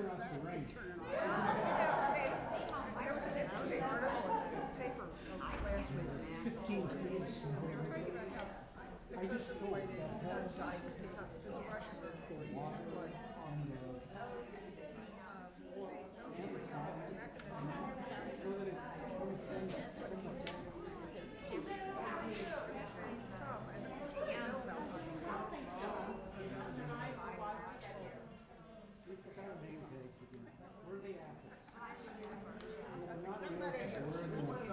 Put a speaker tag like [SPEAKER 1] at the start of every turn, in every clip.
[SPEAKER 1] turn off the rain. Fifteen feet. I just hope that helps the water on the floor and the concrete. So that it, when it sends, sends it We forgot our name tags again. Where are the apples? I'm not a realtor, we're in the NPR.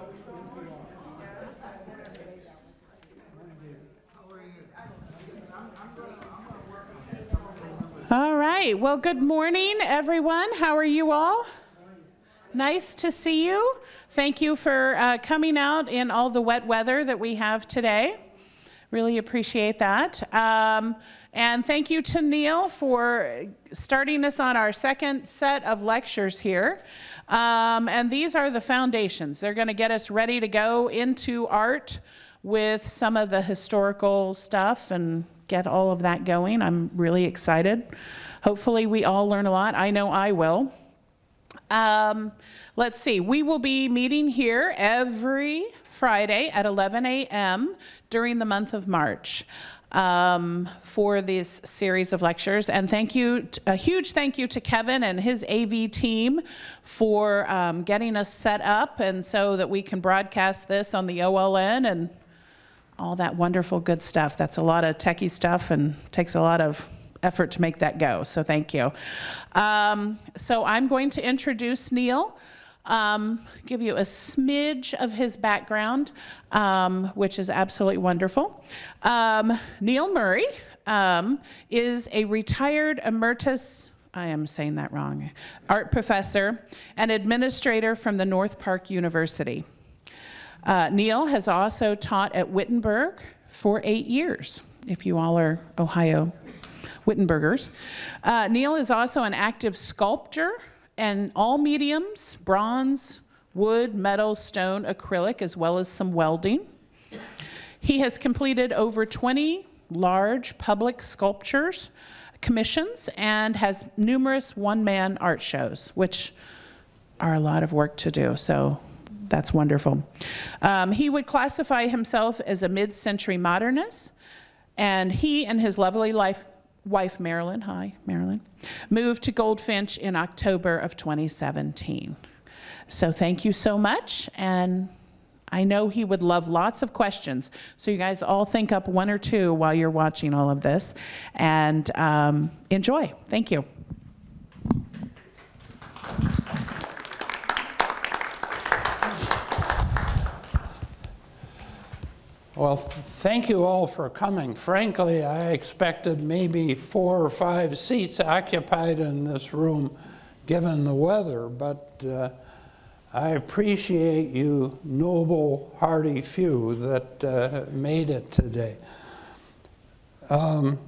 [SPEAKER 1] Morning, David.
[SPEAKER 2] All right. Well, good morning, everyone. How are you all? Nice to see you. Thank you for uh, coming out in all the wet weather that we have today. Really appreciate that. Um, and thank you to Neale for starting us on our second set of lectures here. Um, and these are the foundations. They're going to get us ready to go into art with some of the historical stuff and get all of that going. I'm really excited. Hopefully, we all learn a lot. I know I will. Um, let's see, we will be meeting here every Friday at 11 a.m. during the month of March um, for this series of lectures. And thank you, a huge thank you to Kevin and his AV team for um, getting us set up and so that we can broadcast this on the OLN and all that wonderful good stuff. That's a lot of techie stuff and takes a lot of effort to make that go. So thank you. Um, so I'm going to introduce Neale. Um, give you a smidge of his background, um, which is absolutely wonderful. Um, Neale Murray um, is a retired emeritus, I am saying that wrong, art professor and administrator from the North Park University. Uh, Neale has also taught at Wittenberg for eight years, if you all are Ohio Wittenbergers. Uh, Neale is also an active sculptor and all mediums bronze, wood, metal, stone, acrylic, as well as some welding. He has completed over 20 large public sculptures, commissions, and has numerous one man art shows, which are a lot of work to do. So that's wonderful. Um, he would classify himself as a mid century modernist, and he and his lovely life, wife, Marilyn, hi, Marilyn, moved to Goldfinch in October of 2017. So thank you so much, and I know he would love lots of questions. So you guys all think up one or two while you're watching all of this, and um, enjoy. Thank you.
[SPEAKER 3] Well, thank you all for coming. Frankly, I expected maybe four or five seats occupied in this room given the weather, but uh, I appreciate you noble, hearty few that uh, made it today. Um,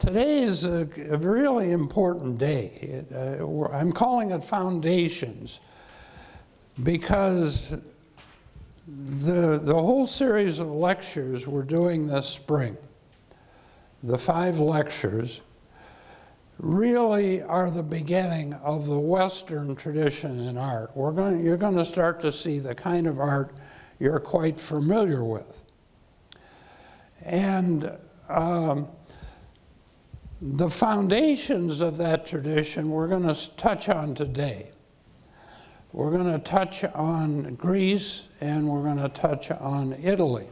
[SPEAKER 3] today is a, a, really important day. It, uh, I'm calling it Foundations because the, the whole series of lectures we're doing this spring, the five lectures, really are the beginning of the Western tradition in art. We're going, you're going to start to see the kind of art you're quite familiar with. And um, the foundations of that tradition we're going to touch on today. We're going to touch on Greece and we're going to touch on Italy.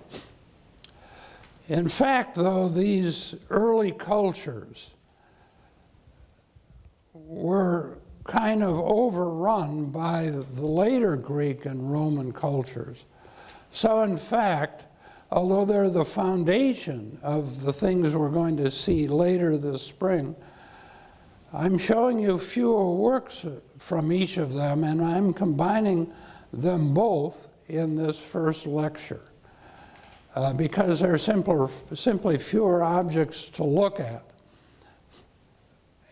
[SPEAKER 3] In fact, though, these early cultures were kind of overrun by the later Greek and Roman cultures. So, in fact, although they're the foundation of the things we're going to see later this spring, I'm showing you fewer works from each of them, and I'm combining them both in this first lecture uh, because there are simpler, simply fewer objects to look at.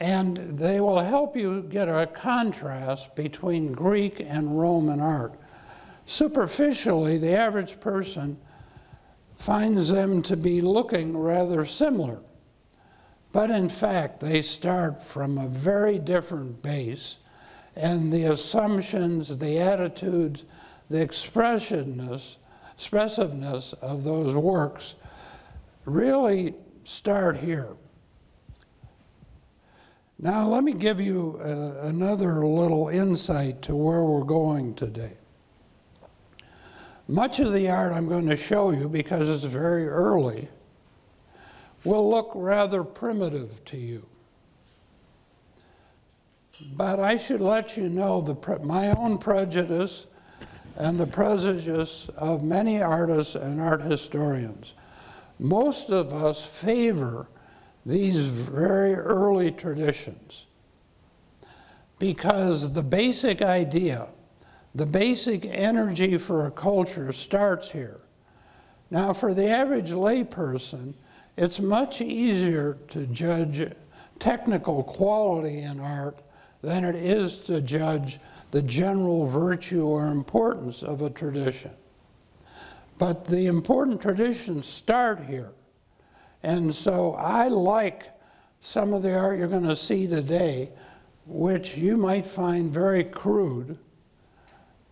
[SPEAKER 3] And they will help you get a contrast between Greek and Roman art. Superficially, the average person finds them to be looking rather similar. But in fact, they start from a very different base, and the assumptions, the attitudes, the expressiveness, expressiveness of those works really start here. Now, let me give you uh, another little insight to where we're going today. Much of the art I'm going to show you, because it's very early, will look rather primitive to you. But I should let you know the my own prejudice and the prejudice of many artists and art historians. Most of us favor these very early traditions because the basic idea, the basic energy for a culture starts here. Now, for the average layperson, it's much easier to judge technical quality in art than it is to judge the general virtue or importance of a tradition. But the important traditions start here. And so I like some of the art you're going to see today, which you might find very crude,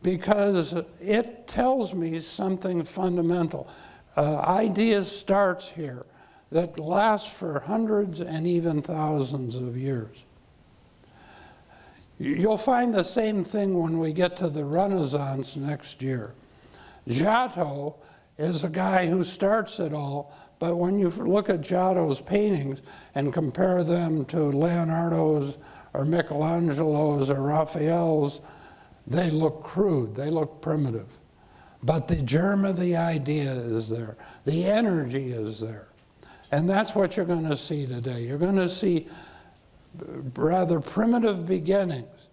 [SPEAKER 3] because it tells me something fundamental. Uh, ideas starts here that lasts for hundreds and even thousands of years. You'll find the same thing when we get to the Renaissance next year. Giotto is a guy who starts it all, but when you look at Giotto's paintings and compare them to Leonardo's or Michelangelo's or Raphael's, they look crude, they look primitive. But the germ of the idea is there, the energy is there. And that's what you're going to see today. You're going to see rather primitive beginnings,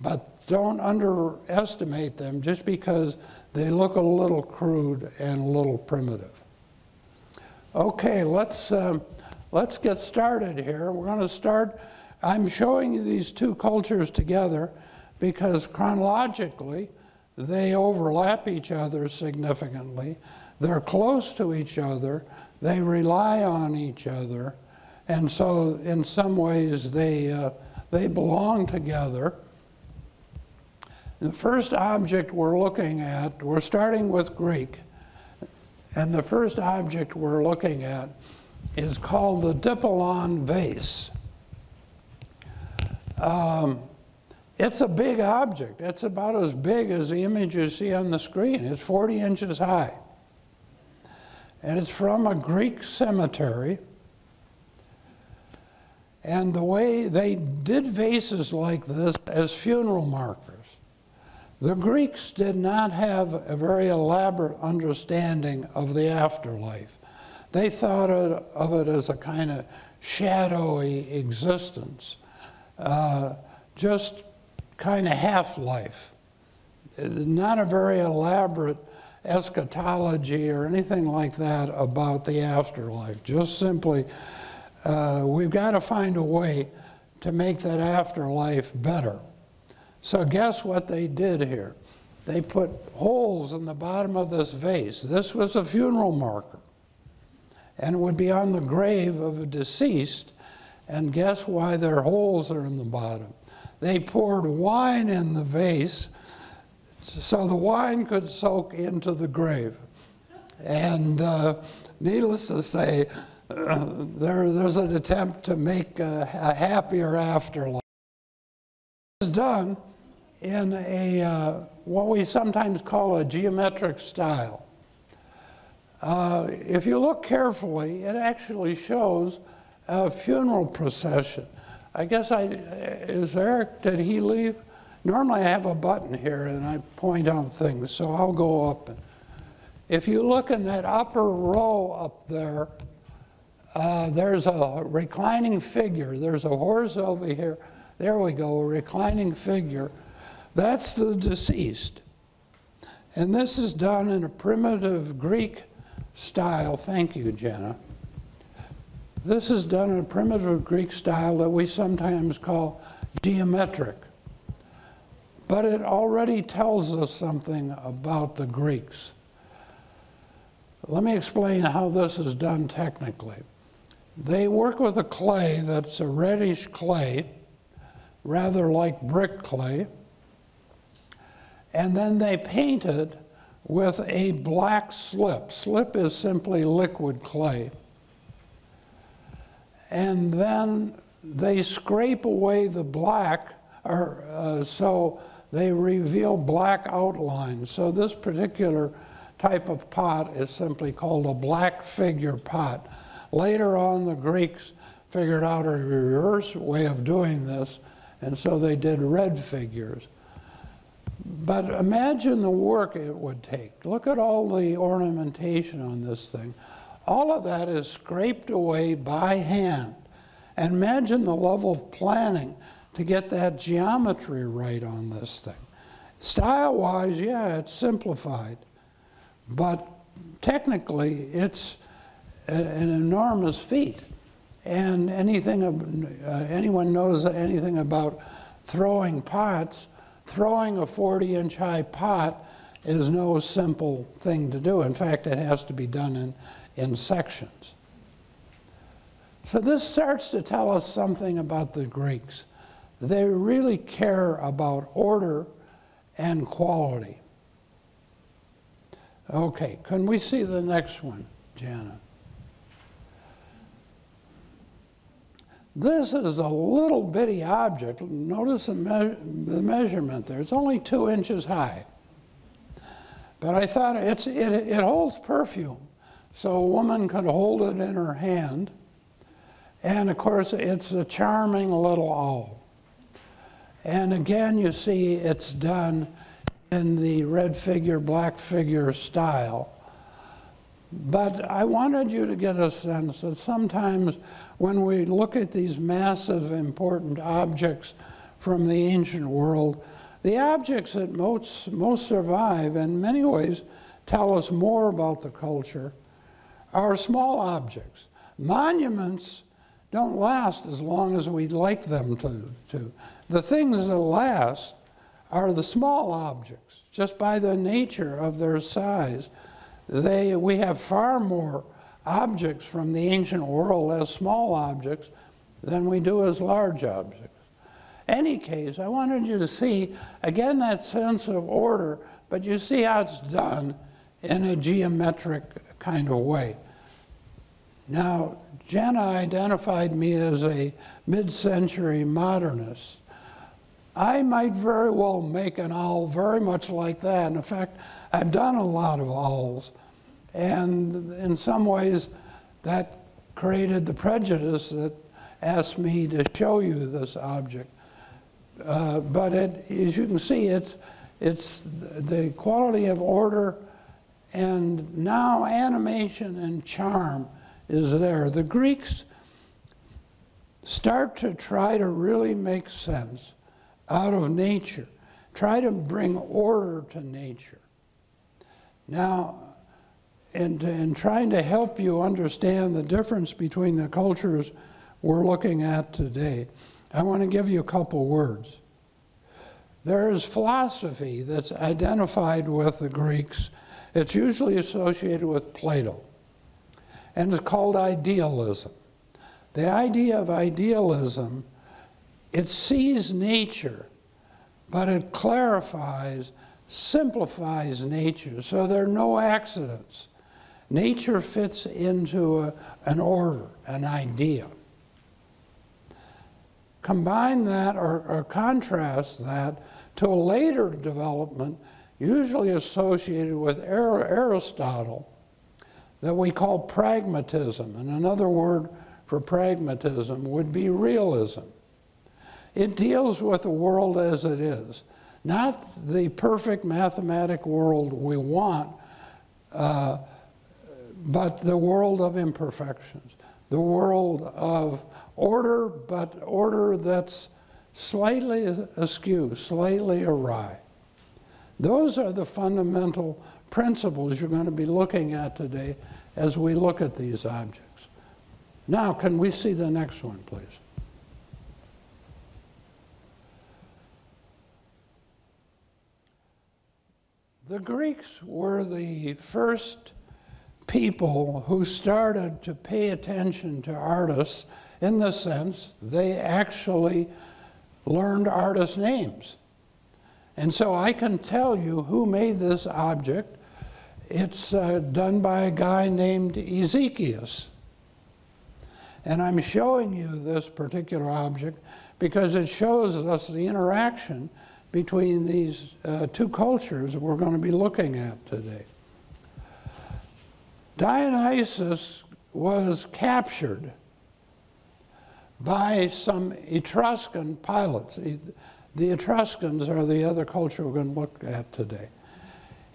[SPEAKER 3] but don't underestimate them just because they look a little crude and a little primitive. Okay, let's, um, let's get started here. We're going to start, I'm showing you these two cultures together because chronologically they overlap each other significantly. They're close to each other. They rely on each other. And so, in some ways, they, uh, they belong together. The first object we're looking at, we're starting with Greek. And the first object we're looking at is called the Dipylon vase. Um, it's a big object. It's about as big as the image you see on the screen. It's 40 inches high. And it's from a Greek cemetery. And the way they did vases like this as funeral markers. The Greeks did not have a very elaborate understanding of the afterlife. They thought of it as a kind of shadowy existence, uh, just kind of half life. Not a very elaborate eschatology or anything like that about the afterlife. Just simply, uh, we've got to find a way to make that afterlife better. So, guess what they did here? They put holes in the bottom of this vase. This was a funeral marker. And it would be on the grave of a deceased. And guess why their holes are in the bottom? They poured wine in the vase so the wine could soak into the grave. And uh, needless to say, uh, there, there's an attempt to make a, a happier afterlife. It's done in a uh, what we sometimes call a geometric style. Uh, if you look carefully, it actually shows a funeral procession. I guess I is Eric. Did he leave? Normally, I have a button here and I point out things, so I'll go up. If you look in that upper row up there, uh, there's a reclining figure. There's a horse over here. There we go, a reclining figure that's the deceased. And this is done in a primitive Greek style. Thank you, Jenna. This is done in a primitive Greek style that we sometimes call geometric. But it already tells us something about the Greeks. Let me explain how this is done technically. they work with a clay that's a reddish clay, rather like brick clay, and then they paint it with a black slip. Slip is simply liquid clay. And then they scrape away the black, or uh, so they reveal black outlines. So this particular type of pot is simply called a black figure pot. Later on, the Greeks figured out a reverse way of doing this, and so they did red figures. But imagine the work it would take. Look at all the ornamentation on this thing. All of that is scraped away by hand. And imagine the level of planning to get that geometry right on this thing. Style wise, yeah, it's simplified. But technically, it's a, an enormous feat. And anything, uh, anyone knows anything about throwing pots, throwing a 40 inch high pot is no simple thing to do. In fact, it has to be done in, in sections. So this starts to tell us something about the Greeks. They really care about order and quality. Okay, can we see the next one, Jana? This is a little bitty object. Notice the, me the measurement there. It's only two inches high. But I thought it's, it, it holds perfume. So a woman could hold it in her hand. And of course, it's a charming little owl. And again, you see it's done in the red figure, black figure style. But I wanted you to get a sense that sometimes when we look at these massive, important objects from the ancient world, the objects that most, most survive, in many ways, tell us more about the culture, are small objects. Monuments don't last as long as we'd like them to. to. The things that last are the small objects, just by the nature of their size. They, we have far more objects from the ancient world as small objects than we do as large objects. Any case, I wanted you to see, again, that sense of order, but you see how it's done in a geometric kind of way. Now, Jana identified me as a mid-century modernist. I might very well make an owl very much like that. In fact, I've done a lot of owls. And in some ways, that created the prejudice that asked me to show you this object. Uh, but it, as you can see, it's, it's the quality of order and now animation and charm is there. The Greeks start to try to really make sense out of nature, try to bring order to nature. Now, in, in trying to help you understand the difference between the cultures we're looking at today, I want to give you a couple words. There is philosophy that's identified with the Greeks. It's usually associated with Plato and it's called idealism. The idea of idealism, it sees nature, but it clarifies, simplifies nature, so there are no accidents. Nature fits into a, an order, an idea. Combine that or, or contrast that to a later development, usually associated with Aristotle, that we call pragmatism. And another word for pragmatism would be realism. It deals with the world as it is, not the perfect mathematic world we want, uh, but the world of imperfections, the world of order, but order that's slightly askew, slightly awry. Those are the fundamental principles you're going to be looking at today as we look at these objects. Now, can we see the next one, please? The Greeks were the first people who started to pay attention to artists in the sense they actually learned artist names. And so I can tell you who made this object. It's uh, done by a guy named Exekias. And I'm showing you this particular object because it shows us the interaction between these uh, two cultures we're going to be looking at today. Dionysus was captured by some Etruscan pilots. The Etruscans are the other culture we're going to look at today.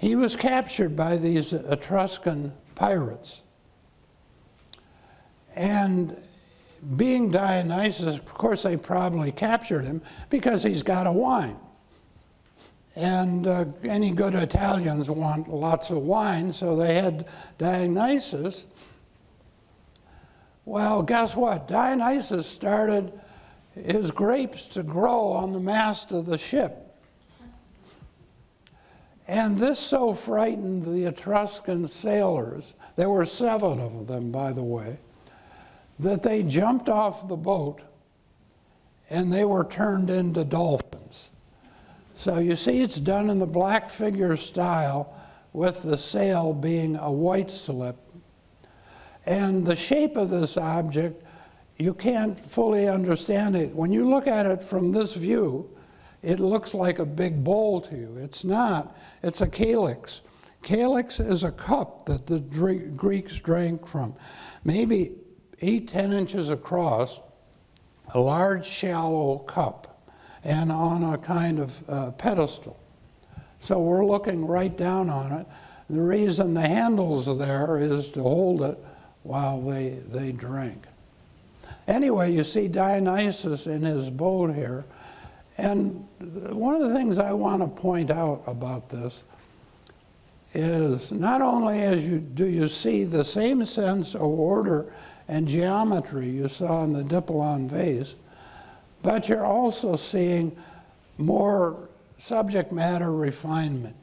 [SPEAKER 3] He was captured by these Etruscan pirates. And being Dionysus, of course, they probably captured him because he's got a wine. And uh, any good Italians want lots of wine, so they had Dionysus. Well, guess what? Dionysus started his grapes to grow on the mast of the ship. And this so frightened the Etruscan sailors, there were seven of them, by the way, that they jumped off the boat and they were turned into dolphins. So you see, it's done in the black figure style with the sail being a white slip. And the shape of this object, you can't fully understand it. When you look at it from this view, it looks like a big bowl to you. It's not, it's a calyx. Calyx is a cup that the Greeks drank from, maybe eight, ten inches across, a large, shallow cup and on a kind of uh, pedestal. So we're looking right down on it. The reason the handle's there is to hold it while they, they drink. Anyway, you see Dionysus in his boat here. And one of the things I want to point out about this is not only as you do you see the same sense of order and geometry you saw in the Dipylon vase, but you're also seeing more subject matter refinement.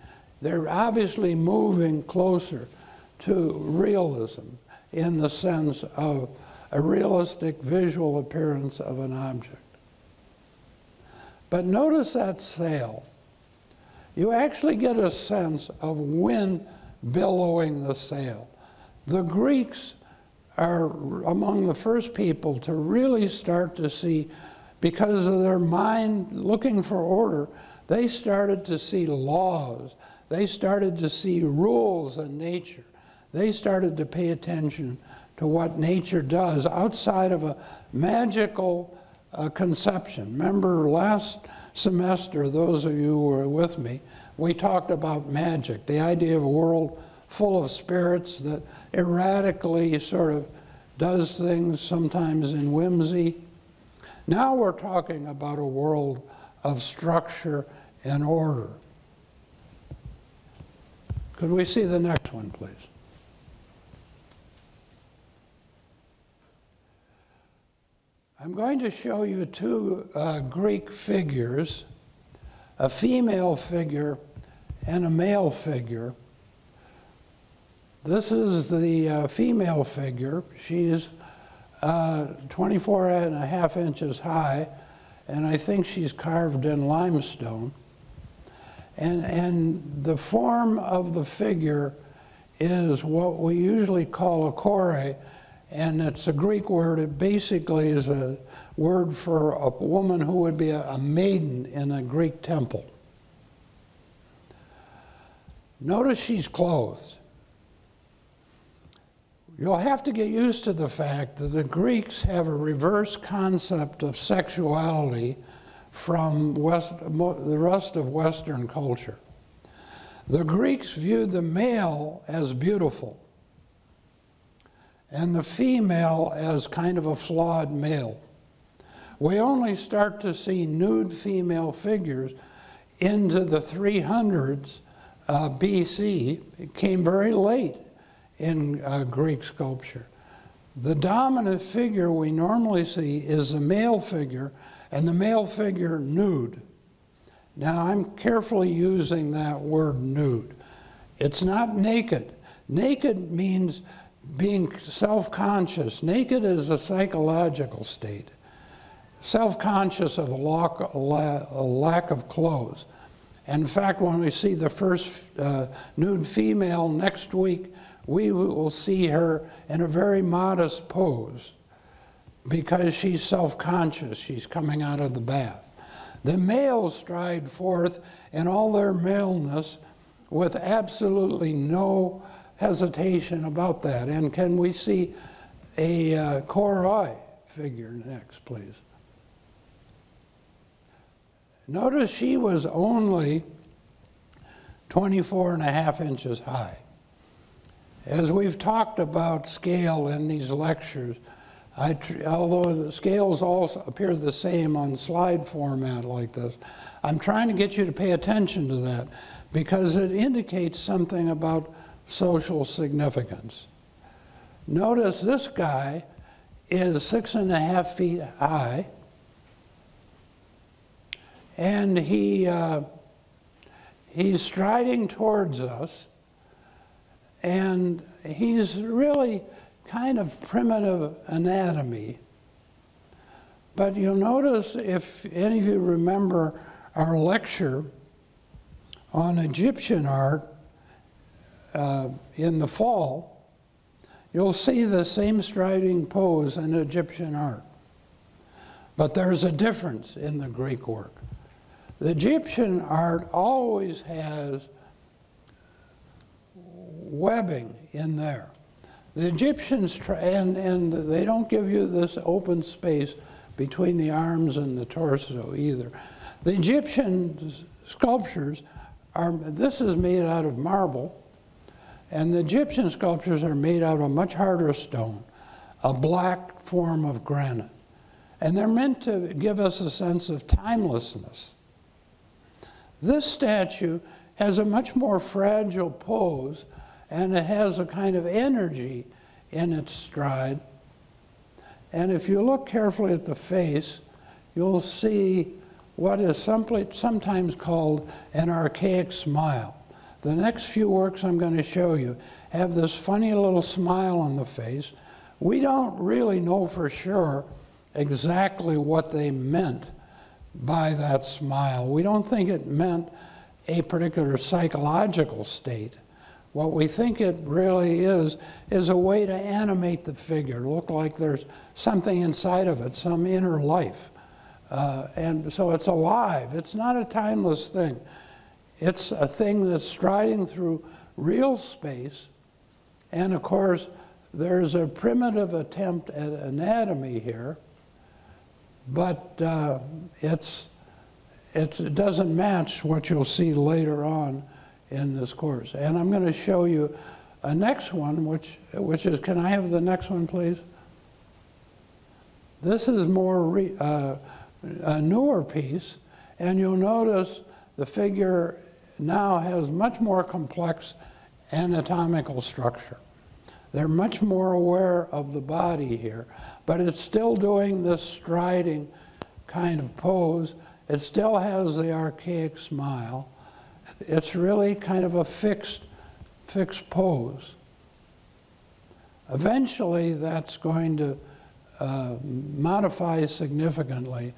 [SPEAKER 3] They're obviously moving closer to realism in the sense of a realistic visual appearance of an object. But notice that sail. You actually get a sense of wind billowing the sail. The Greeks are among the first people to really start to see because of their mind looking for order, they started to see laws. They started to see rules in nature. They started to pay attention to what nature does outside of a magical conception. Remember last semester, those of you who were with me, we talked about magic, the idea of a world full of spirits that erratically sort of does things, sometimes in whimsy, now we're talking about a world of structure and order. Could we see the next one, please? I'm going to show you two uh, Greek figures, a female figure and a male figure. This is the uh, female figure. She's uh, 24 and a half inches high, and I think she's carved in limestone. And, and the form of the figure is what we usually call a kore, and it's a Greek word. It basically is a word for a woman who would be a, maiden in a Greek temple. Notice she's clothed. You'll have to get used to the fact that the Greeks have a reverse concept of sexuality from West, the rest of Western culture. The Greeks viewed the male as beautiful and the female as kind of a flawed male. We only start to see nude female figures into the 300s uh, BC. It came very late in uh, Greek sculpture. The dominant figure we normally see is the male figure, and the male figure nude. Now, I'm carefully using that word nude. It's not naked. Naked means being self conscious. Naked is a psychological state. Self conscious of a lack, a lack of clothes. In fact, when we see the first uh, nude female next week, we will see her in a very modest pose because she's self conscious. She's coming out of the bath. The males stride forth in all their maleness with absolutely no hesitation about that. And can we see a uh, Kouroi figure next, please? Notice she was only 24 and a half inches high. As we've talked about scale in these lectures, although the scales all appear the same on slide format like this, I'm trying to get you to pay attention to that because it indicates something about social significance. Notice this guy is six and a half feet high, and he, uh, he's striding towards us, and he's really kind of primitive anatomy. But you'll notice, if any of you remember our lecture on Egyptian art uh, in the fall, you'll see the same striding pose in Egyptian art. But there's a difference in the Greek work. The Egyptian art always has webbing in there. The Egyptians, try, and, and they don't give you this open space between the arms and the torso either. The Egyptian sculptures are, this is made out of marble, and the Egyptian sculptures are made out of a much harder stone, a black form of granite. And they're meant to give us a sense of timelessness. This statue has a much more fragile pose and it has a kind of energy in its stride. And if you look carefully at the face, you'll see what is sometimes called an archaic smile. The next few works I'm going to show you have this funny little smile on the face. We don't really know for sure exactly what they meant by that smile. We don't think it meant a particular psychological state. What we think it really is, is a way to animate the figure, look like there's something inside of it, some inner life. Uh, and so it's alive. It's not a timeless thing. It's a thing that's striding through real space. And of course, there's a primitive attempt at anatomy here, but uh, it's, it's, it doesn't match what you'll see later on in this course. And I'm going to show you a next one, which, which is, can I have the next one, please? This is more re, uh, a newer piece, and you'll notice the figure now has much more complex anatomical structure. They're much more aware of the body here, but it's still doing this striding kind of pose. It still has the archaic smile, it's really kind of a fixed, fixed pose. Eventually, that's going to uh, modify significantly.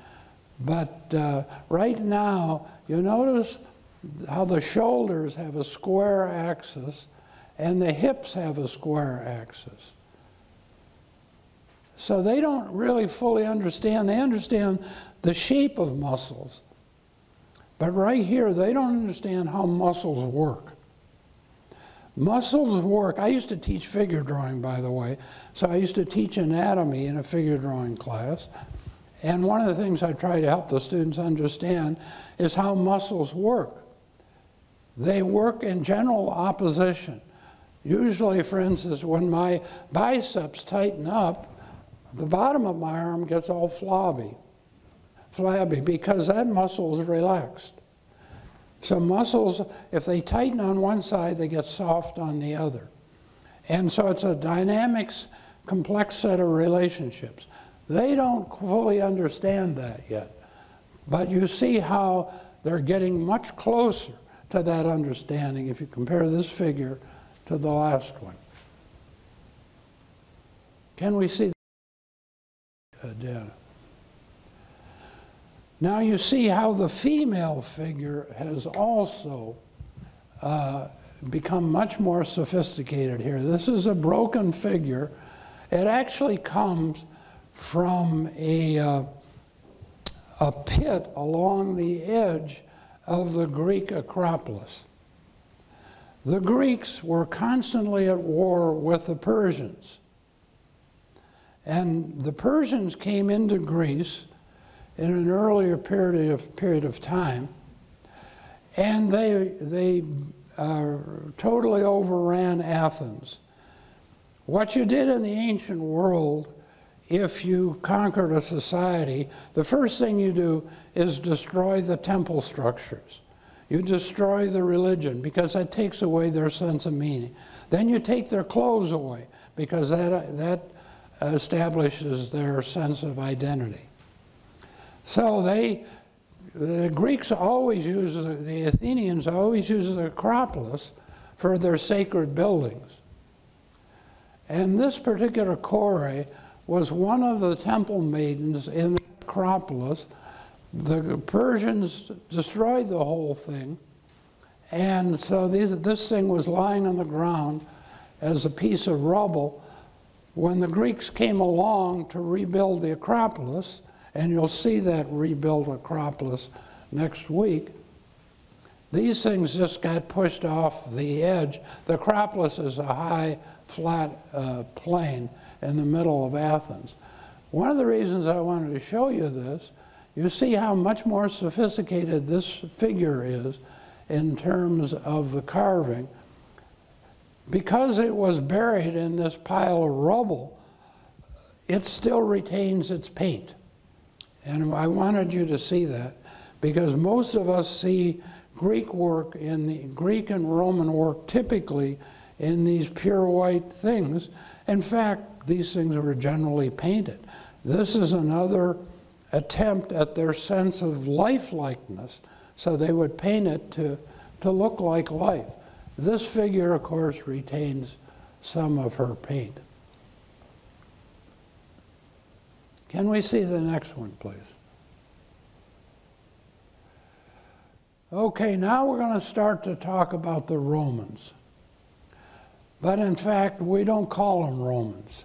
[SPEAKER 3] But uh, right now, you notice how the shoulders have a square axis and the hips have a square axis. So they don't really fully understand. They understand the shape of muscles. But right here, they don't understand how muscles work. Muscles work. I used to teach figure drawing, by the way. So I used to teach anatomy in a figure drawing class. And one of the things I try to help the students understand is how muscles work. They work in general opposition. Usually, for instance, when my biceps tighten up, the bottom of my arm gets all flabby flabby because that muscle is relaxed. So muscles, if they tighten on one side, they get soft on the other. And so it's a dynamics, complex set of relationships. They don't fully understand that yet. But you see how they're getting much closer to that understanding if you compare this figure to the last one. Can we see data? Now you see how the female figure has also uh, become much more sophisticated here. This is a broken figure. It actually comes from a, uh, a pit along the edge of the Greek Acropolis. The Greeks were constantly at war with the Persians. And the Persians came into Greece in an earlier period of, period of time, and they, they uh, totally overran Athens. What you did in the ancient world, if you conquered a society, the first thing you do is destroy the temple structures. You destroy the religion because that takes away their sense of meaning. Then you take their clothes away because that, that establishes their sense of identity. So they, the Greeks always use, the Athenians always use the Acropolis for their sacred buildings. And this particular Kore was one of the temple maidens in the Acropolis. The Persians destroyed the whole thing. And so these, this thing was lying on the ground as a piece of rubble. When the Greeks came along to rebuild the Acropolis, and you'll see that rebuilt Acropolis next week. These things just got pushed off the edge. The Acropolis is a high, flat uh, plain in the middle of Athens. One of the reasons I wanted to show you this, you see how much more sophisticated this figure is in terms of the carving. Because it was buried in this pile of rubble, it still retains its paint. And I wanted you to see that because most of us see Greek work in the Greek and Roman work typically in these pure white things. In fact, these things were generally painted. This is another attempt at their sense of lifelikeness. So they would paint it to, to look like life. This figure, of course, retains some of her paint. Can we see the next one, please? Okay, now we're going to start to talk about the Romans. But in fact, we don't call them Romans.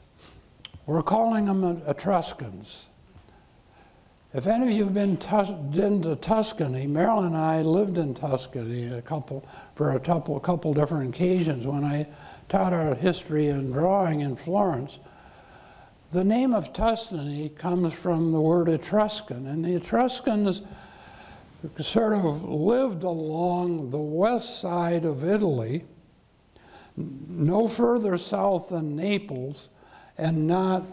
[SPEAKER 3] We're calling them Etruscans. If any of you have been, tus- been to Tuscany, Marilyn and I lived in Tuscany a couple, for a couple, couple different occasions when I taught art history and drawing in Florence. The name of Tuscany comes from the word Etruscan, and the Etruscans sort of lived along the west side of Italy, no further south than Naples, and not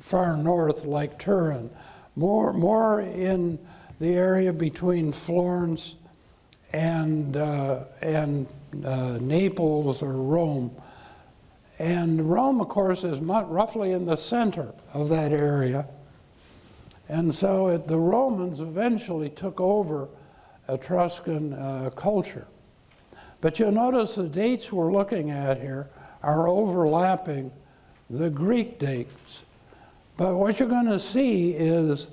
[SPEAKER 3] far north like Turin, more, more in the area between Florence and, uh, and uh, Naples or Rome. And Rome, of course, is roughly in the center of that area. And so it, the Romans eventually took over Etruscan uh, culture. But you'll notice the dates we're looking at here are overlapping the Greek dates. But what you're going to see is,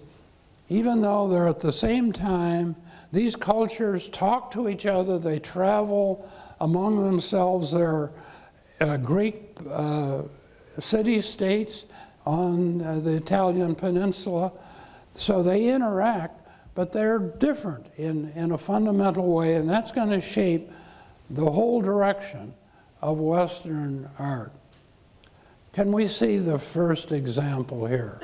[SPEAKER 3] even though they're at the same time, these cultures talk to each other, they travel among themselves. They're uh, Greek uh, city states on uh, the Italian peninsula. So they interact, but they're different in, in a fundamental way, and that's going to shape the whole direction of Western art. Can we see the first example here?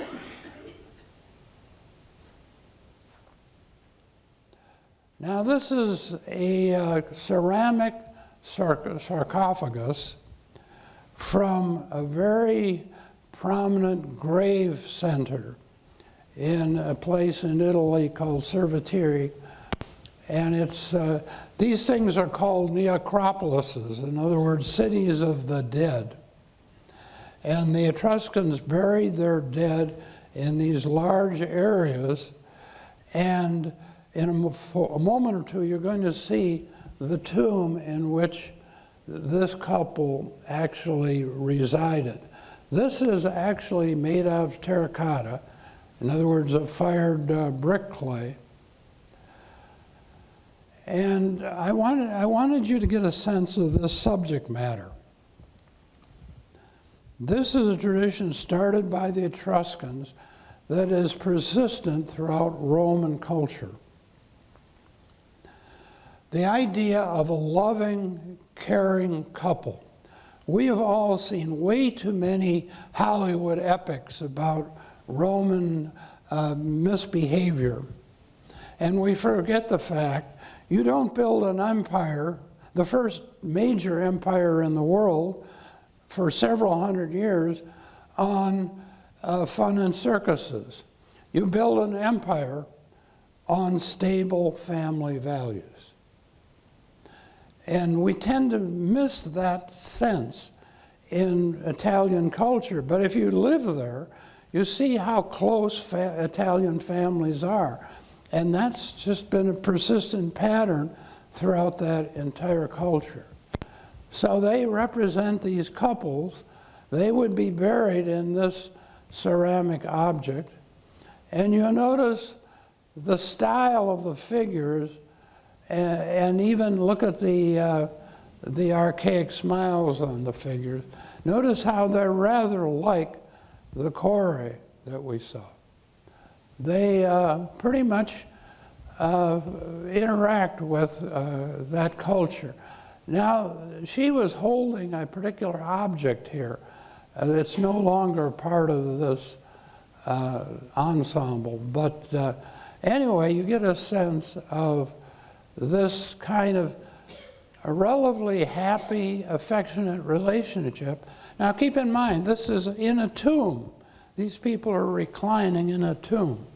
[SPEAKER 3] Now, this is a uh, ceramic sarcophagus from a very prominent grave center in a place in Italy called Cerveteri. And it's, uh, these things are called necropolises, in other words, cities of the dead. And the Etruscans buried their dead in these large areas. And in a, a moment or two, you're going to see the tomb in which this couple actually resided. This is actually made out of terracotta, in other words, a fired uh, brick clay. And I wanted, I wanted you to get a sense of this subject matter. This is a tradition started by the Etruscans that is persistent throughout Roman culture. The idea of a loving, caring couple. We have all seen way too many Hollywood epics about Roman uh, misbehavior. And we forget the fact you don't build an empire, the first major empire in the world, for several hundred years on uh, fun and circuses. You build an empire on stable family values. And we tend to miss that sense in Italian culture. But if you live there, you see how close fa Italian families are. And that's just been a persistent pattern throughout that entire culture. So they represent these couples. They would be buried in this ceramic object. And you'll notice the style of the figures, and, and even look at the, uh, the archaic smiles on the figures. Notice how they're rather like the Kore that we saw they uh, pretty much uh, interact with uh, that culture. Now, she was holding a particular object here that's no longer part of this uh, ensemble, but uh, anyway, you get a sense of this kind of a relatively happy, affectionate relationship. Now, keep in mind, this is in a tomb. These people are reclining in a tomb.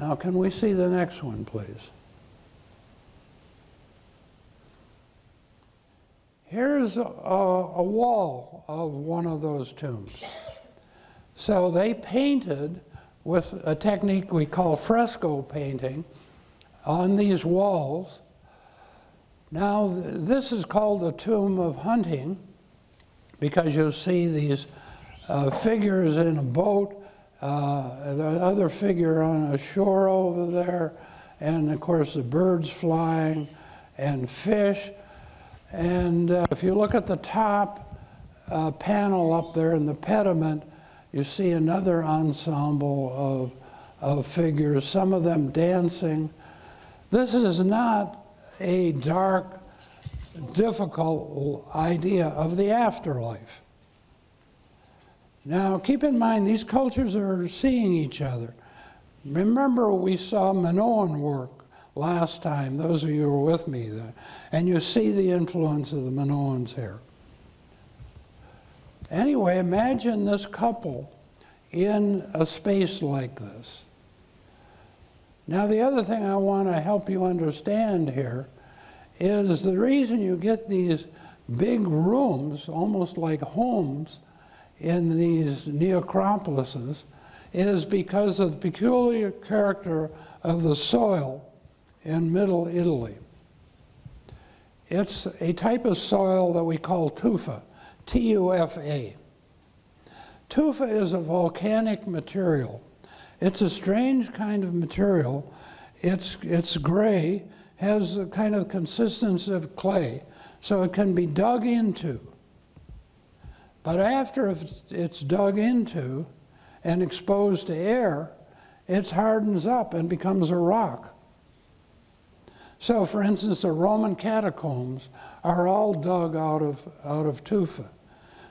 [SPEAKER 3] Now, can we see the next one, please? Here's a, a, wall of one of those tombs. So they painted with a technique we call fresco painting on these walls. Now, this is called the tomb of hunting because you'll see these uh, figures in a boat uh, the other figure on a shore over there, and of course the birds flying and fish. And uh, if you look at the top uh, panel up there in the pediment, you see another ensemble of, of figures, some of them dancing. This is not a dark, difficult idea of the afterlife. Now, keep in mind, these cultures are seeing each other. Remember, we saw Minoan work last time, those of you who were with me, there, and you see the influence of the Minoans here. Anyway, imagine this couple in a space like this. Now, the other thing I want to help you understand here is the reason you get these big rooms, almost like homes, in these necropolises is because of the peculiar character of the soil in Middle Italy. It's a type of soil that we call tufa, T-U-F-A. Tufa is a volcanic material. It's a strange kind of material. It's, it's gray, has a kind of consistency of clay, so it can be dug into. But after it's dug into and exposed to air, it hardens up and becomes a rock. So, for instance, the Roman catacombs are all dug out of, out of tufa.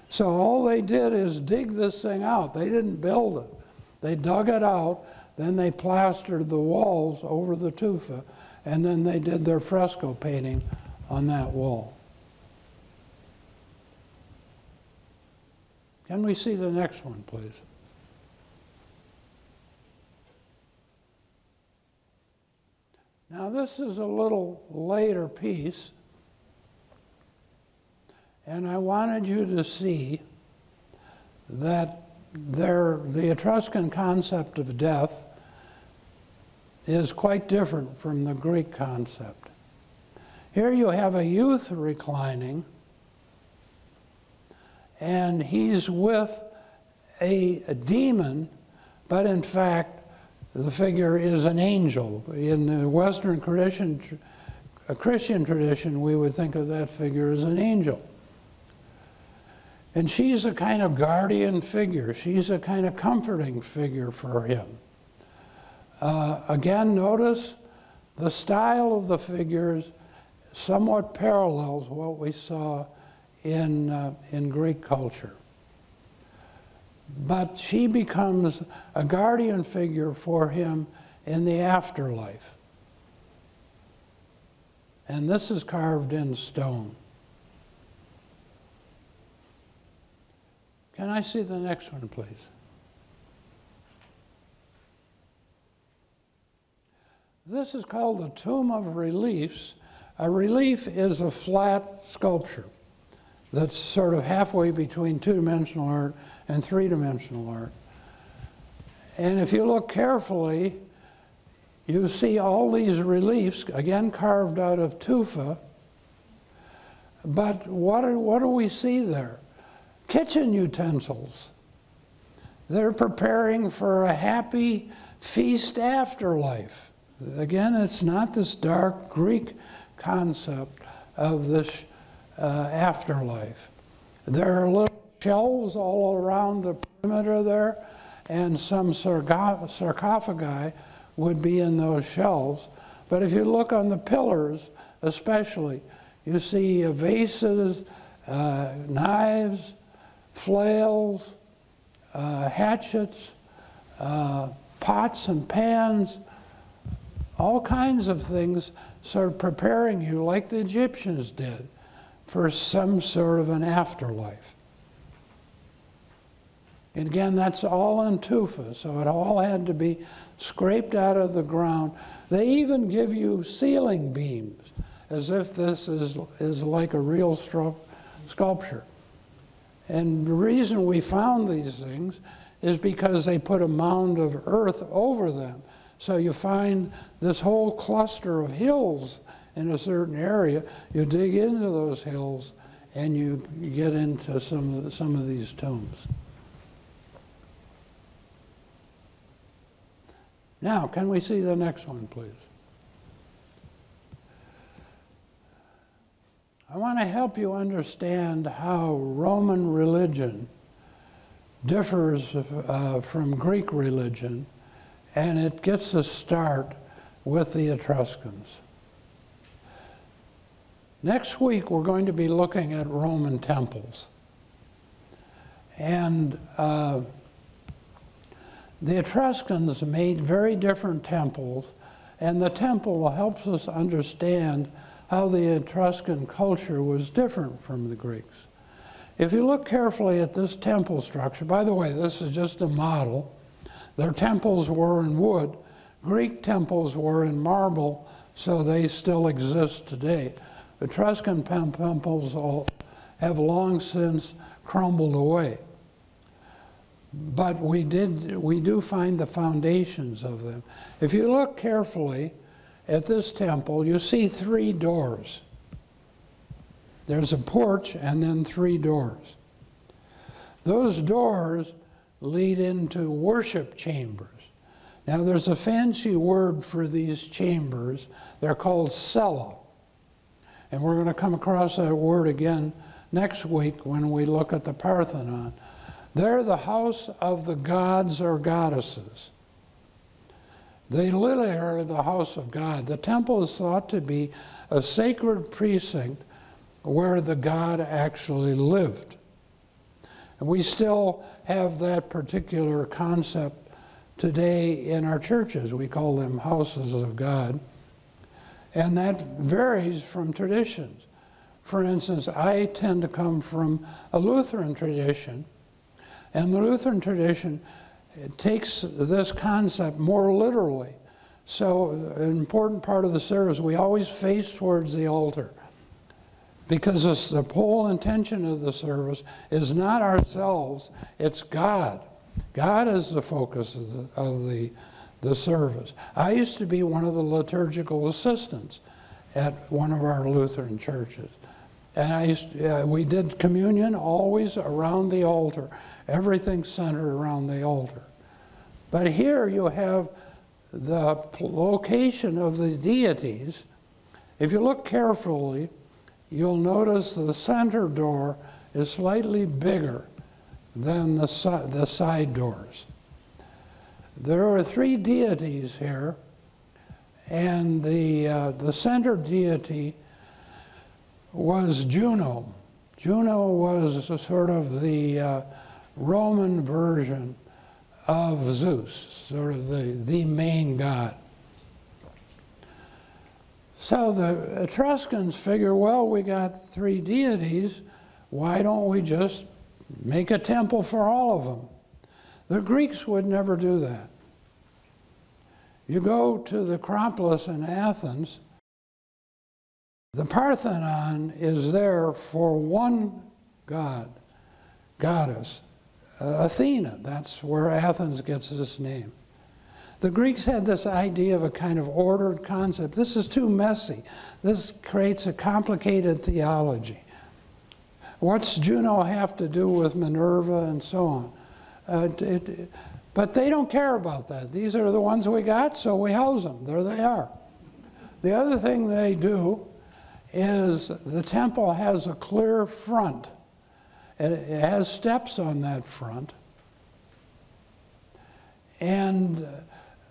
[SPEAKER 3] So, all they did is dig this thing out. They didn't build it, they dug it out, then they plastered the walls over the tufa, and then they did their fresco painting on that wall. Can we see the next one, please? Now, this is a little later piece, and I wanted you to see that there, the Etruscan concept of death is quite different from the Greek concept. Here you have a youth reclining, and he's with a, a demon, but in fact, the figure is an angel. In the Western tradition, a Christian tradition, we would think of that figure as an angel. And she's a kind of guardian figure. She's a kind of comforting figure for him. Uh, again, notice the style of the figures somewhat parallels what we saw in, uh, in Greek culture. But she becomes a guardian figure for him in the afterlife. And this is carved in stone. Can I see the next one, please? This is called the Tomb of Reliefs. A relief is a flat sculpture that's sort of halfway between two dimensional art and three dimensional art. And if you look carefully, you see all these reliefs, again carved out of tufa. But what, are, what do we see there? Kitchen utensils. They're preparing for a happy feast afterlife. Again, it's not this dark Greek concept of this uh, afterlife. There are little shelves all around the perimeter there, and some sarcophagi would be in those shelves. But if you look on the pillars, especially, you see vases, uh, knives, flails, uh, hatchets, uh, pots and pans, all kinds of things sort of preparing you, like the Egyptians did, for some sort of an afterlife. And again, that's all in tufa, so it all had to be scraped out of the ground. They even give you ceiling beams, as if this is, is like a real sculpture. And the reason we found these things is because they put a mound of earth over them. So you find this whole cluster of hills in a certain area. You dig into those hills and you get into some of, the, some of these tombs. Now, can we see the next one, please? I want to help you understand how Roman religion differs uh, from Greek religion, and it gets a start with the Etruscans. Next week, we're going to be looking at Roman temples. And uh, the Etruscans made very different temples, and the temple helps us understand how the Etruscan culture was different from the Greeks. If you look carefully at this temple structure, by the way, this is just a model. Their temples were in wood. Greek temples were in marble, so they still exist today. Etruscan temples all have long since crumbled away but we did we do find the foundations of them. If you look carefully at this temple, you see three doors. There's a porch and then three doors. Those doors lead into worship chambers. Now there's a fancy word for these chambers. They're called cella. And we're going to come across that word again next week when we look at the Parthenon. They're the house of the gods or goddesses. They literally are the house of God. The temple is thought to be a sacred precinct where the God actually lived. And we still have that particular concept today in our churches. We call them houses of God. And that varies from traditions. For instance, I tend to come from a Lutheran tradition and the Lutheran tradition takes this concept more literally. So, an important part of the service, we always face towards the altar. Because this, the whole intention of the service is not ourselves, it's God. God is the focus of the, of the, the service. I used to be one of the liturgical assistants at one of our Lutheran churches. And I used, uh, we did communion always around the altar, everything centered around the altar. But here you have the location of the deities. If you look carefully, you'll notice the center door is slightly bigger than the, si the side doors. There are three deities here, and the, uh, the center deity was Juno. Juno was sort of the uh, Roman version of Zeus, sort of the, the main god. So the Etruscans figure, well, we got three deities, why don't we just make a temple for all of them? The Greeks would never do that. You go to the Acropolis in Athens, the Parthenon is there for one god, goddess, uh, Athena. That's where Athens gets its name. The Greeks had this idea of a kind of ordered concept. This is too messy. This creates a complicated theology. What's Juno have to do with Minerva and so on? Uh, it, it, but they don't care about that. These are the ones we got, so we house them. There they are. The other thing they do is the temple has a clear front. It has steps on that front. And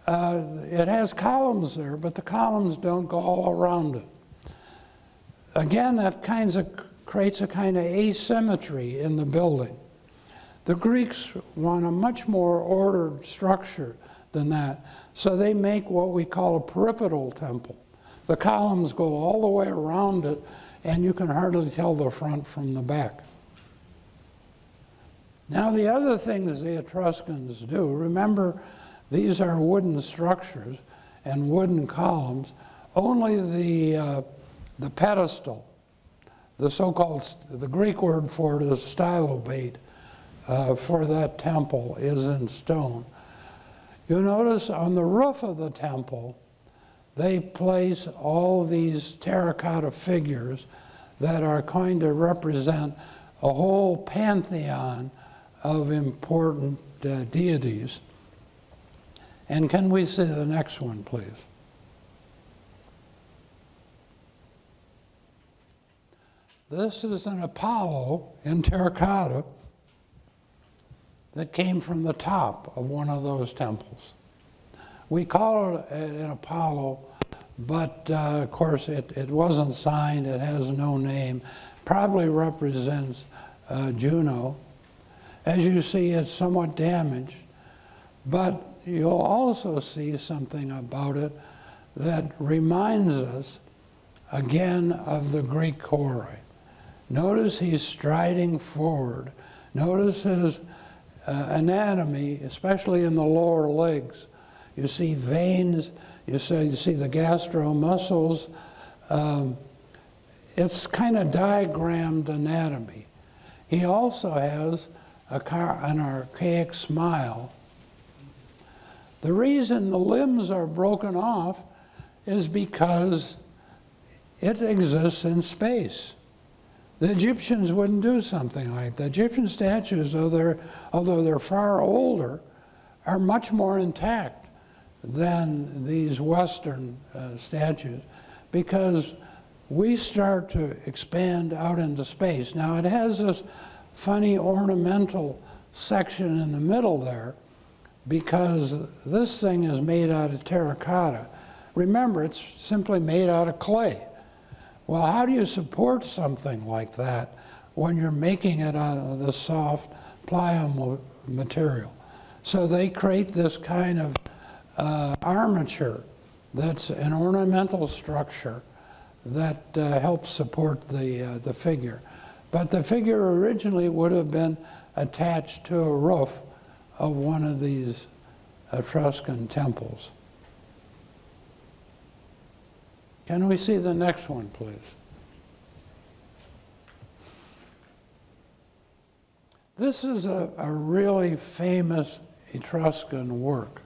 [SPEAKER 3] uh, it has columns there, but the columns don't go all around it. Again, that kinds of creates a kind of asymmetry in the building. The Greeks want a much more ordered structure than that, so they make what we call a peripteral temple. The columns go all the way around it, and you can hardly tell the front from the back. Now, the other things the Etruscans do, remember, these are wooden structures and wooden columns. Only the, uh, the pedestal, the so-called, the Greek word for it is stylobate, uh, for that temple is in stone. You notice on the roof of the temple, they place all these terracotta figures that are going to represent a whole pantheon of important uh, deities. And can we see the next one, please? This is an Apollo in terracotta that came from the top of one of those temples. We call it an Apollo, but uh, of course it, it wasn't signed, it has no name, probably represents uh, Juno. As you see, it's somewhat damaged, but you'll also see something about it that reminds us again of the Greek Kouroi. Notice he's striding forward. Notice his uh, anatomy, especially in the lower legs. You see veins, you see, you see the gastro muscles. Um, it's kind of diagrammed anatomy. He also has a car, an archaic smile. The reason the limbs are broken off is because it exists in space. The Egyptians wouldn't do something like that. Egyptian statues, although they're, although they're far older, are much more intact than these Western uh, statues because we start to expand out into space. Now, it has this funny ornamental section in the middle there because this thing is made out of terracotta. Remember, it's simply made out of clay. Well, how do you support something like that when you're making it out of the soft, pliable material? So they create this kind of uh, armature that's an ornamental structure that uh, helps support the, uh, the figure. But the figure originally would have been attached to a roof of one of these Etruscan temples. Can we see the next one, please? This is a, a really famous Etruscan work.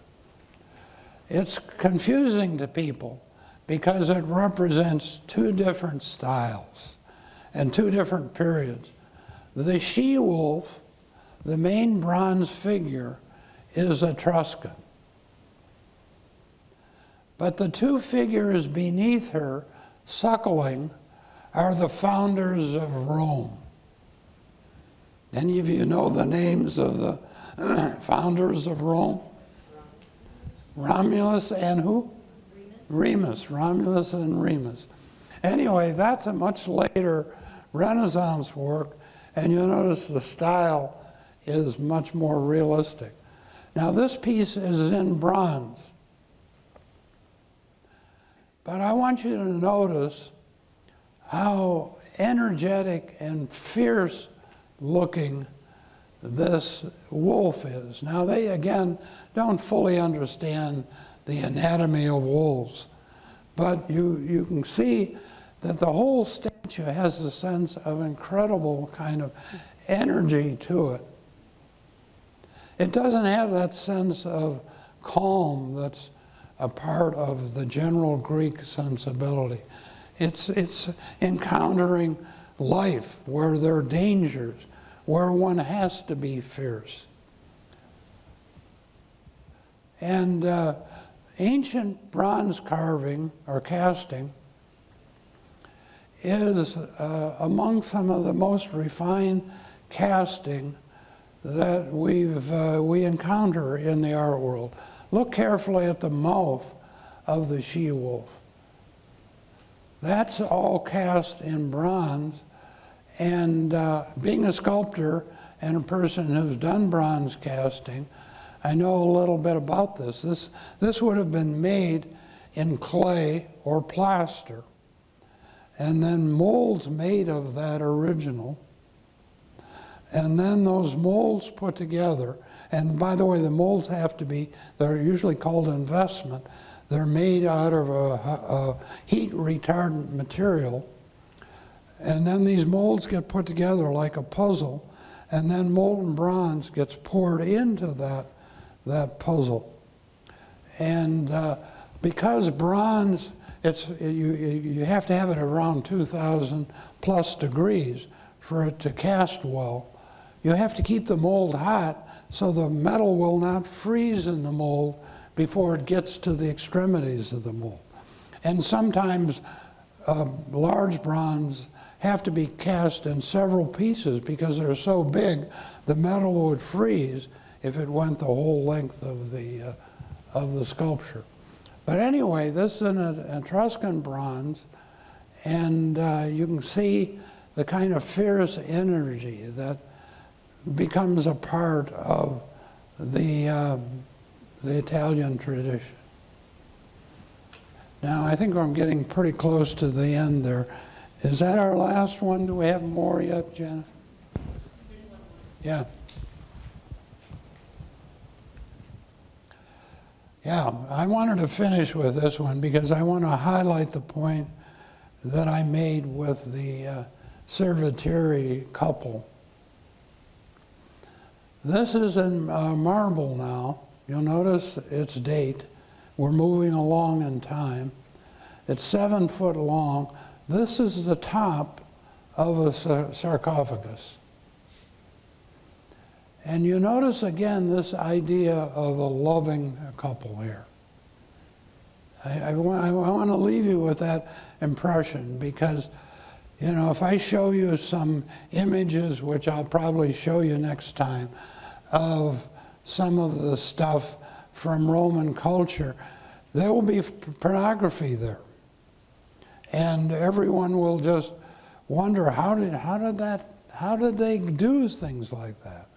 [SPEAKER 3] It's confusing to people because it represents two different styles and two different periods. The she wolf, the main bronze figure, is Etruscan. But the two figures beneath her, suckling, are the founders of Rome. Any of you know the names of the founders of Rome? Romulus and who? Remus. Romulus and Remus. Anyway, that's a much later Renaissance work, and you'll notice the style is much more realistic. Now, this piece is in bronze. But I want you to notice how energetic and fierce looking this wolf is. Now, they again don't fully understand the anatomy of wolves, but you, you can see that the whole statue has a sense of incredible kind of energy to it. It doesn't have that sense of calm that's a part of the general Greek sensibility. It's, it's encountering life where there are dangers, where one has to be fierce. And uh, ancient bronze carving or casting is uh, among some of the most refined casting that we've, uh, we encounter in the art world. Look carefully at the mouth of the she-wolf. That's all cast in bronze, and uh, being a sculptor and a person who's done bronze casting, I know a little bit about this. This, this would have been made in clay or plaster, and then molds made of that original, and then those molds put together. And by the way, the molds have to be, they're usually called investment. They're made out of a, a heat retardant material. And then these molds get put together like a puzzle, and then molten bronze gets poured into that, that puzzle. And uh, because bronze, it's, you, you have to have it around 2,000 plus degrees for it to cast well. You have to keep the mold hot so the metal will not freeze in the mold before it gets to the extremities of the mold. And sometimes uh, large bronze have to be cast in several pieces because they're so big, the metal would freeze if it went the whole length of the, uh, of the sculpture. But anyway, this is an Etruscan bronze, and uh, you can see the kind of fierce energy that becomes a part of the, uh, the Italian tradition. Now, I think I'm getting pretty close to the end there. Is that our last one? Do we have more yet, Janet? Yeah. Yeah, I wanted to finish with this one because I want to highlight the point that I made with the uh, couple. This is in uh, marble now. You'll notice its date. We're moving along in time. It's seven foot long. This is the top of a sarcophagus. And you notice again this idea of a loving couple here. I, I, want, I want to leave you with that impression because, you know, if I show you some images, which I'll probably show you next time, of some of the stuff from Roman culture, there will be pornography there. And everyone will just wonder how did, how did that, how did they do things like that?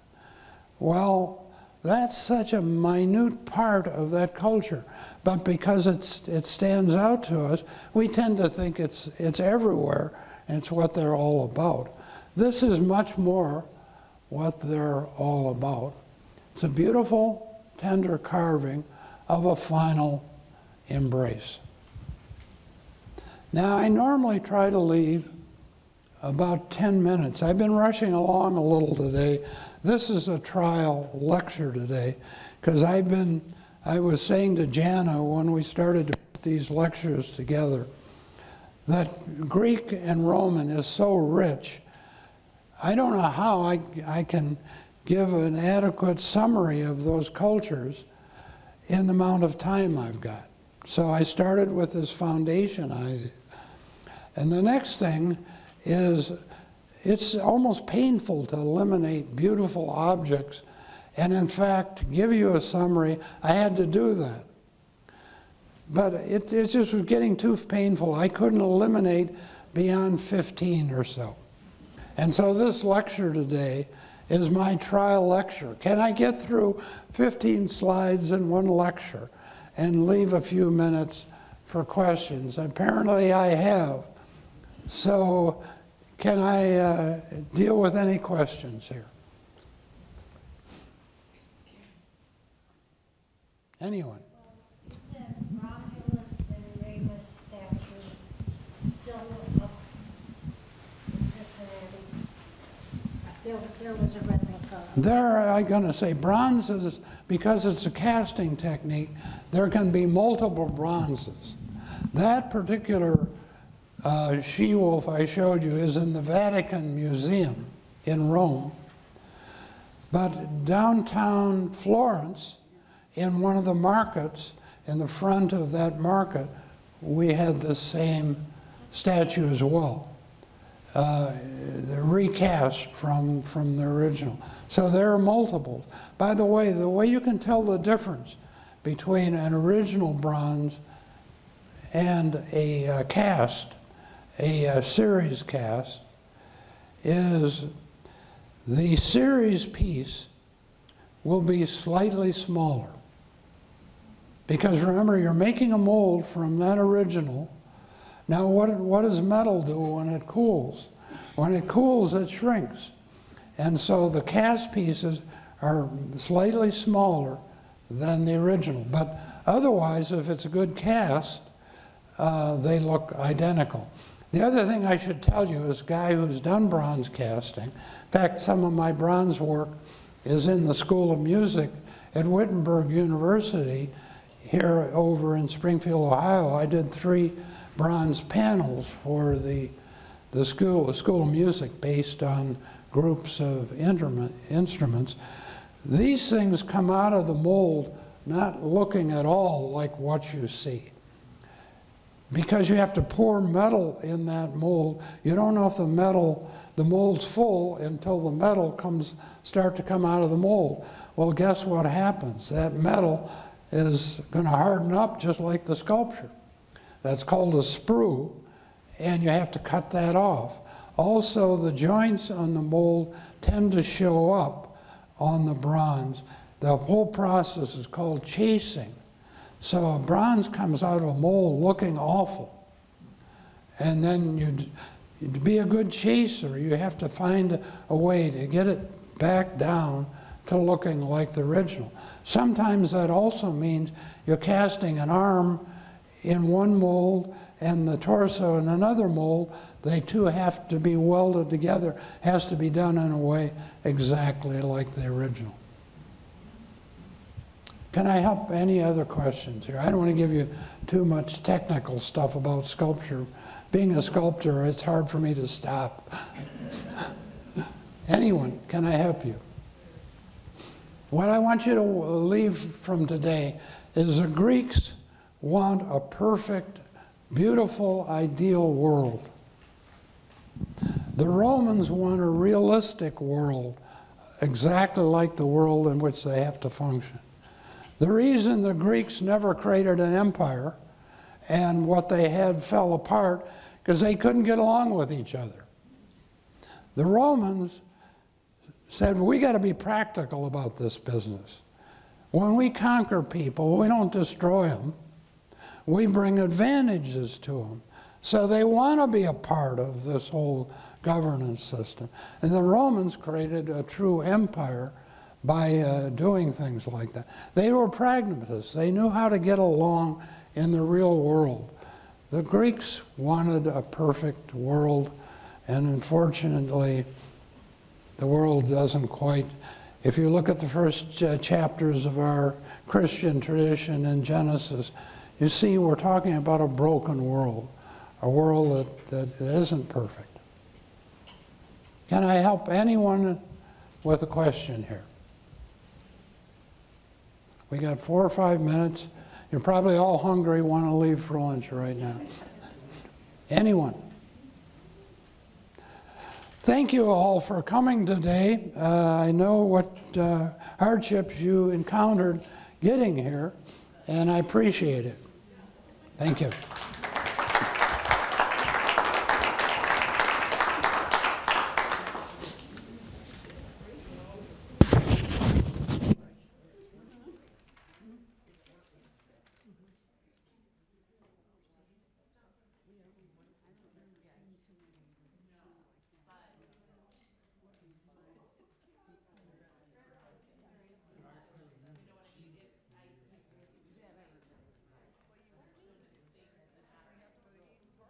[SPEAKER 3] Well, that's such a minute part of that culture. But because it's, it stands out to us, we tend to think it's, it's everywhere and it's what they're all about. This is much more what they're all about. It's a beautiful, tender carving of a final embrace. Now, I normally try to leave about 10 minutes. I've been rushing along a little today. This is a trial lecture today because I've been, I was saying to Jana when we started to put these lectures together that Greek and Roman is so rich. I don't know how I, I can give an adequate summary of those cultures in the amount of time I've got. So I started with this foundation idea. And the next thing is it's almost painful to eliminate beautiful objects. And in fact, to give you a summary, I had to do that. But it, it just was getting too painful. I couldn't eliminate beyond 15 or so. And so this lecture today is my trial lecture. Can I get through 15 slides in one lecture and leave a few minutes for questions? Apparently I have. So can I uh, deal with any questions here? Anyone?
[SPEAKER 4] There, there was a replica.
[SPEAKER 3] There, I'm going to say bronzes, because it's a casting technique, there can be multiple bronzes. That particular uh, she-wolf I showed you is in the Vatican Museum in Rome. But downtown Florence, in one of the markets, in the front of that market, we had the same statue as well. Uh, recast from, from the original. So there are multiples. By the way, the way you can tell the difference between an original bronze and a uh, cast, a, a series cast, is the series piece will be slightly smaller. Because remember, you're making a mold from that original. Now, what, what does metal do when it cools? When it cools, it shrinks. And so the cast pieces are slightly smaller than the original. But otherwise, if it's a good cast, uh, they look identical. The other thing I should tell you is a guy who's done bronze casting. In fact, some of my bronze work is in the School of Music at Wittenberg University here over in Springfield, Ohio. I did three bronze panels for the, the school, the School of Music based on groups of instruments. These things come out of the mold not looking at all like what you see. Because you have to pour metal in that mold, you don't know if the metal, the mold's full until the metal comes, start to come out of the mold. Well, guess what happens? That metal is going to harden up just like the sculpture. That's called a sprue, and you have to cut that off. Also, the joints on the mold tend to show up on the bronze. The whole process is called chasing. So a bronze comes out of a mold looking awful. And then you'd, you'd be a good chaser. You have to find a way to get it back down to looking like the original. Sometimes that also means you're casting an arm in one mold and the torso in another mold. They two have to be welded together, has to be done in a way exactly like the original. Can I help any other questions here? I don't want to give you too much technical stuff about sculpture. Being a sculptor, it's hard for me to stop. Anyone, can I help you? What I want you to leave from today is the Greeks want a perfect, beautiful, ideal world. The Romans want a realistic world, exactly like the world in which they have to function. The reason the Greeks never created an empire and what they had fell apart because they couldn't get along with each other. The Romans said, we got to be practical about this business. When we conquer people, we don't destroy them. We bring advantages to them. So they want to be a part of this whole governance system. And the Romans created a true empire by uh, doing things like that. They were pragmatists. They knew how to get along in the real world. The Greeks wanted a perfect world, and unfortunately, the world doesn't quite. If you look at the first uh, chapters of our Christian tradition in Genesis, You see, we're talking about a broken world, a world that, that isn't perfect. Can I help anyone with a question here? We got four or five minutes. You're probably all hungry, want to leave for lunch right now. Anyone? Thank you all for coming today. Uh, I know what uh, hardships you encountered getting here, and I appreciate it. Thank you.